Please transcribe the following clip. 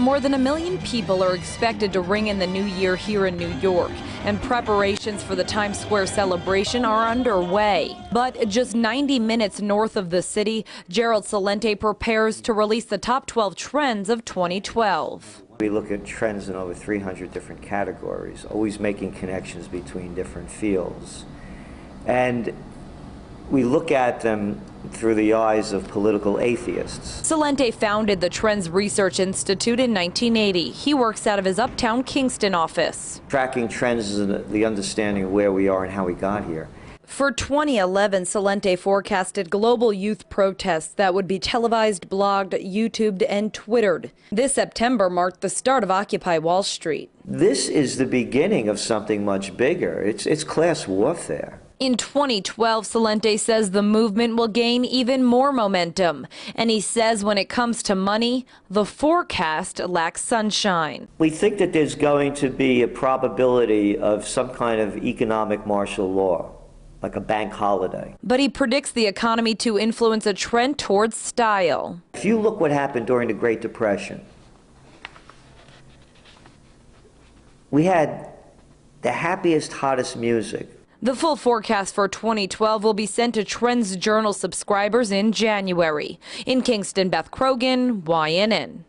More than a million people are expected to ring in the new year here in New York, and preparations for the Times Square celebration are underway. But just 90 minutes north of the city, Gerald Celente prepares to release the top 12 trends of 2012. We look at trends in over 300 different categories, always making connections between different fields. And we look at them through the eyes of political atheists. Celente founded the Trends Research Institute in 1980. He works out of his uptown Kingston office. Tracking trends is the understanding of where we are and how we got here. For 2011, Celente forecasted global youth protests that would be televised, blogged, YouTubed, and Twittered. This September marked the start of Occupy Wall Street. This is the beginning of something much bigger. It's, it's class warfare. In 2012, Celente says the movement will gain even more momentum. And he says when it comes to money, the forecast lacks sunshine. We think that there's going to be a probability of some kind of economic martial law, like a bank holiday. But he predicts the economy to influence a trend towards style. If you look what happened during the Great Depression, we had the happiest, hottest music the full forecast for 2012 will be sent to Trends Journal subscribers in January. In Kingston, Beth Krogan, YNN.